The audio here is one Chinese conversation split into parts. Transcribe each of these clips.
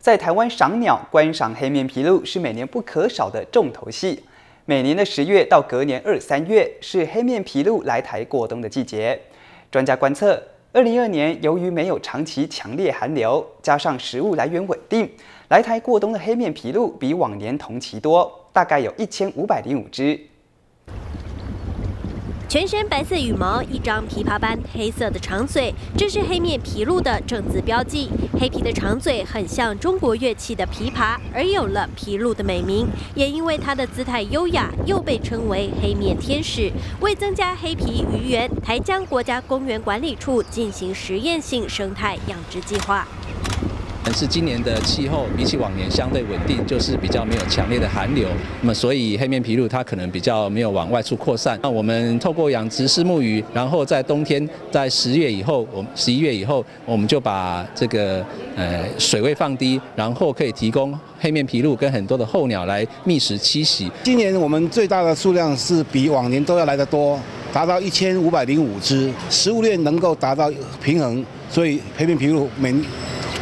在台湾赏鸟、观赏黑面琵鹭是每年不可少的重头戏。每年的十月到隔年二三月是黑面琵鹭来台过冬的季节。专家观测，二零二年由于没有长期强烈寒流，加上食物来源稳定，来台过冬的黑面琵鹭比往年同期多，大概有一千五百零五只。全身白色羽毛，一张琵琶般黑色的长嘴，这是黑面琵鹭的正字标记。黑皮的长嘴很像中国乐器的琵琶，而有了琵鹭的美名。也因为它的姿态优雅，又被称为黑面天使。为增加黑皮鱼源，台江国家公园管理处进行实验性生态养殖计划。是今年的气候比起往年相对稳定，就是比较没有强烈的寒流，那么所以黑面琵鹭它可能比较没有往外处扩散。那我们透过养殖丝木鱼，然后在冬天在十月以后，我们十一月以后，我们就把这个呃水位放低，然后可以提供黑面琵鹭跟很多的候鸟来觅食栖息。今年我们最大的数量是比往年都要来得多，达到一千五百零五只，食物链能够达到平衡，所以黑面琵鹭每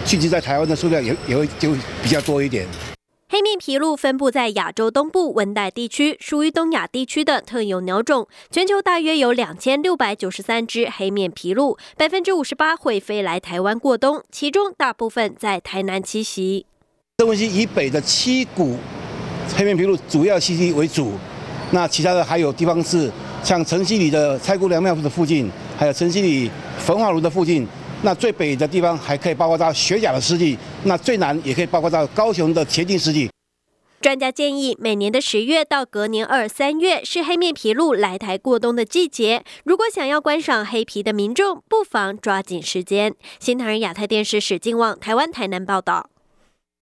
聚集在台湾的数量也也会就比较多一点。黑面琵鹭分布在亚洲东部温带地区，属于东亚地区的特有鸟种。全球大约有两千六百九十三只黑面琵鹭，百分之五十八会飞来台湾过冬，其中大部分在台南栖息。深文溪以北的七股黑面琵鹭主要栖息为主，那其他的还有地方是像城西里的蔡姑娘庙的附近，还有城西里焚化炉的附近。那最北的地方还可以包括到雪甲的湿地，那最南也可以包括到高雄的前进湿地。专家建议，每年的十月到隔年二三月是黑面琵鹭来台过冬的季节。如果想要观赏黑皮的民众，不妨抓紧时间。新唐人亚太电视史进旺台湾台南报道。